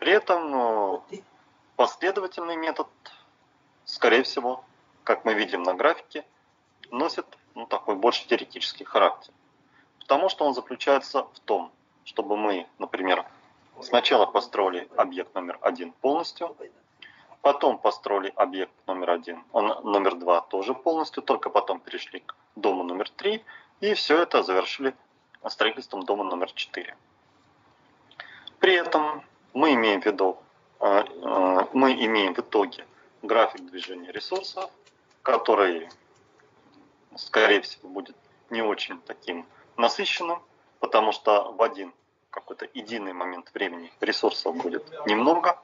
При этом э, последовательный метод, скорее всего, как мы видим на графике, носит ну, такой больше теоретический характер. Потому что он заключается в том, чтобы мы, например, сначала построили объект номер один полностью, потом построили объект номер один, он, номер два тоже полностью, только потом перешли к дому номер три, и все это завершили строительством дома номер четыре. При этом мы имеем в виду, э, э, мы имеем в итоге график движения ресурсов, который, скорее всего, будет не очень таким насыщенным, потому что в один какой-то единый момент времени ресурсов будет немного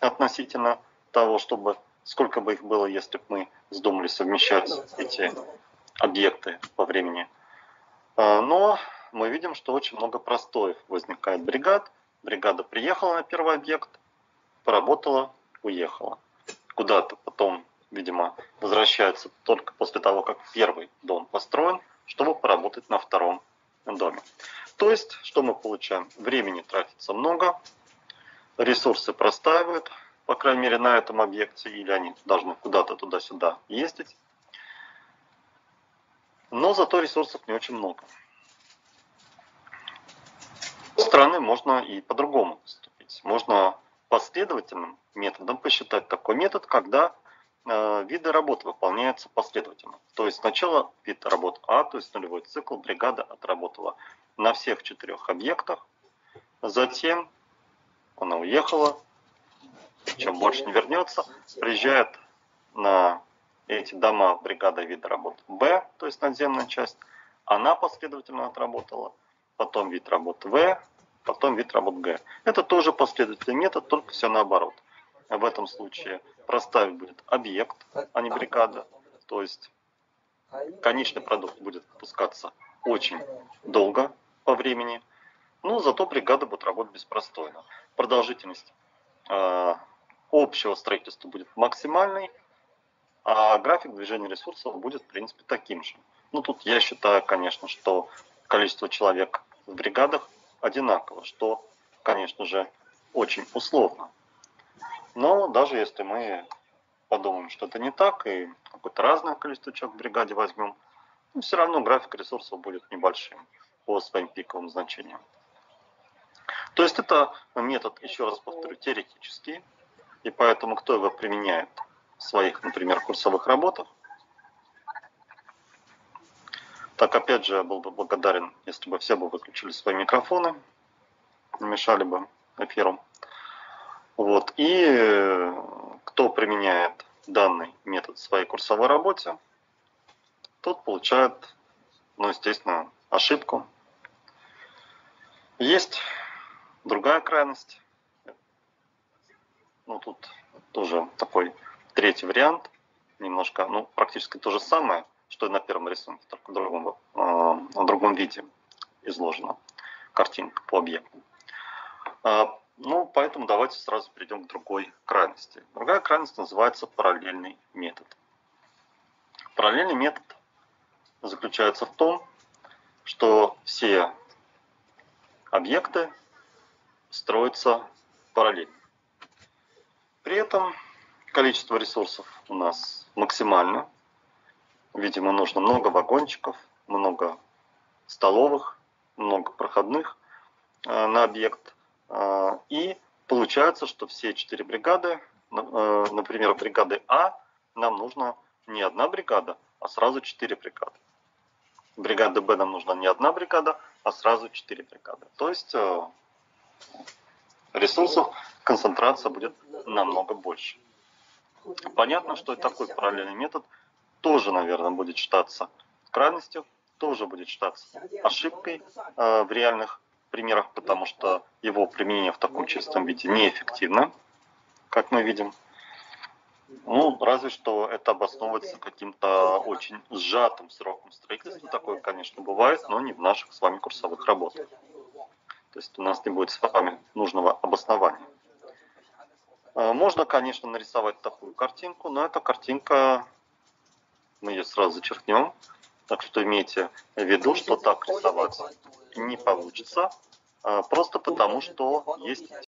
относительно того, чтобы сколько бы их было, если бы мы вздумали совмещать эти объекты по времени. А, но мы видим, что очень много простоев возникает бригад. Бригада приехала на первый объект, поработала, уехала. Куда-то потом, видимо, возвращается только после того, как первый дом построен, чтобы поработать на втором доме. То есть, что мы получаем? Времени тратится много, ресурсы простаивают, по крайней мере, на этом объекте, или они должны куда-то туда-сюда ездить. Но зато ресурсов не очень много. Стороны можно и по-другому поступить. Можно последовательным методом посчитать такой метод, когда э, виды работы выполняются последовательно. То есть сначала вид работ А, то есть нулевой цикл, бригада отработала на всех четырех объектах. Затем она уехала, чем больше не вернется, приезжает на эти дома бригада вида работ Б, то есть надземная часть, она последовательно отработала, потом вид работ В, потом вид работ Г. Это тоже последовательный метод, только все наоборот. В этом случае проставить будет объект, а не бригада, то есть конечный продукт будет выпускаться очень долго по времени, но зато бригада будет работать беспростойно. Продолжительность э, общего строительства будет максимальной, а график движения ресурсов будет, в принципе, таким же. Ну, тут я считаю, конечно, что количество человек в бригадах одинаково, что, конечно же, очень условно. Но даже если мы подумаем, что это не так, и какое-то разное количество человек в бригаде возьмем, ну, все равно график ресурсов будет небольшим по своим пиковым значениям. То есть это метод, еще раз повторю, теоретический, и поэтому кто его применяет в своих, например, курсовых работах, так, опять же, я был бы благодарен, если бы все бы выключили свои микрофоны, не мешали бы эфиру. Вот. И кто применяет данный метод в своей курсовой работе, тот получает, ну, естественно, ошибку. Есть другая крайность. Ну, тут тоже такой третий вариант. Немножко, ну, практически то же самое, что на первом рисунке, только в другом, в другом виде изложена картинка по объекту. Э, ну, поэтому давайте сразу перейдем к другой крайности. Другая крайность называется параллельный метод. Параллельный метод заключается в том, что все объекты строятся параллельно. При этом количество ресурсов у нас максимально. Видимо, нужно много вагончиков, много столовых, много проходных э, на объект. Э, и получается, что все четыре бригады, э, например, бригады А, нам нужно не одна бригада, а сразу четыре бригады бригады Б нам нужна не одна бригада, а сразу четыре бригады. То есть ресурсов концентрация будет намного больше. Понятно, что такой параллельный метод тоже, наверное, будет считаться крайностью, тоже будет считаться ошибкой э, в реальных примерах, потому что его применение в таком чистом виде неэффективно, как мы видим. Ну, разве что это обосновывается каким-то очень сжатым сроком строительства. Такое, конечно, бывает, но не в наших с вами курсовых работах. То есть у нас не будет с вами нужного обоснования. А, можно, конечно, нарисовать такую картинку, но эта картинка, мы ее сразу зачеркнем. Так что имейте в виду, что так рисовать не получится, а, просто потому что есть